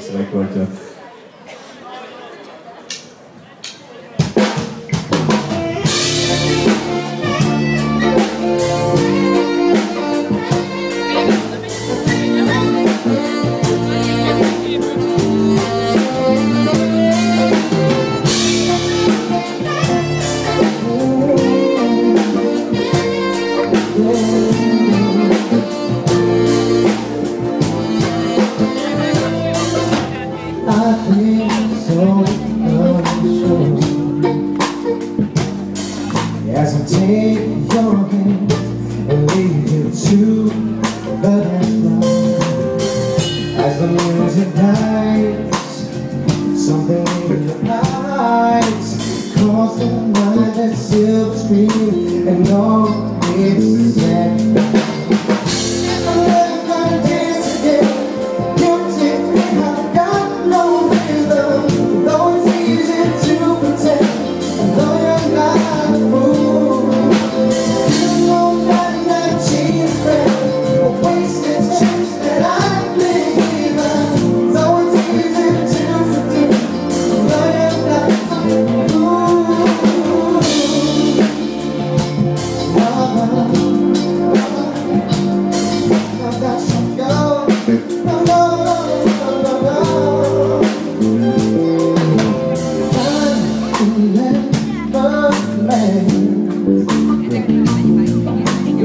Szöveg voltak. Yeah. As I take your hand and lead you to the butterfly As the music dies, something in your eyes Calls the night that silver screen and all its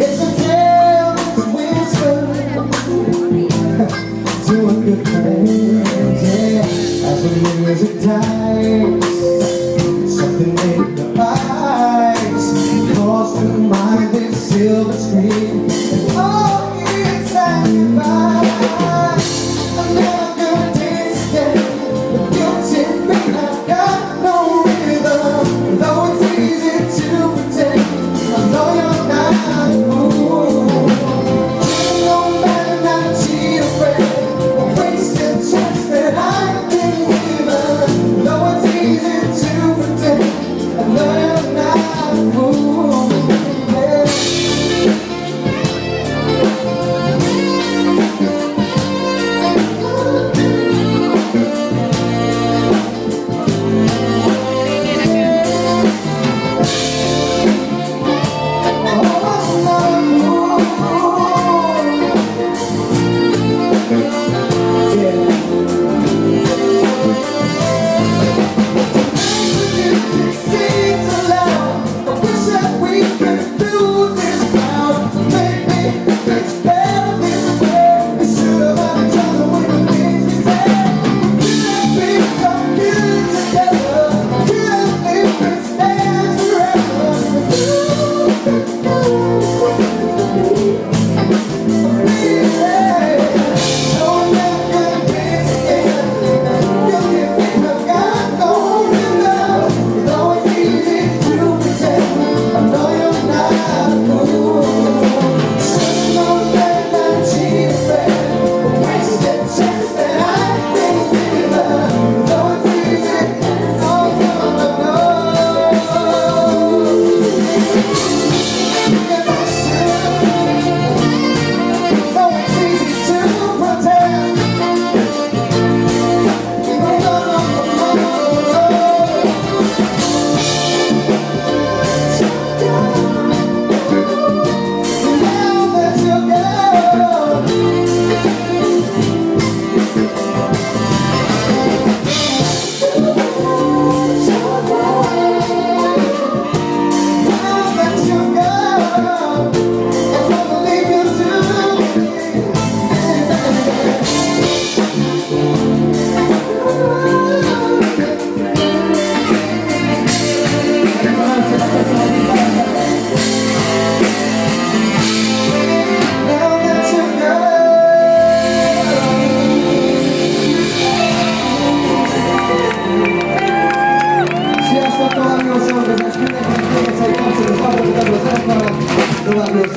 It's a careless whisper to a good friend. Yeah, as dies, something calls to mind this silver screen.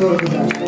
todos.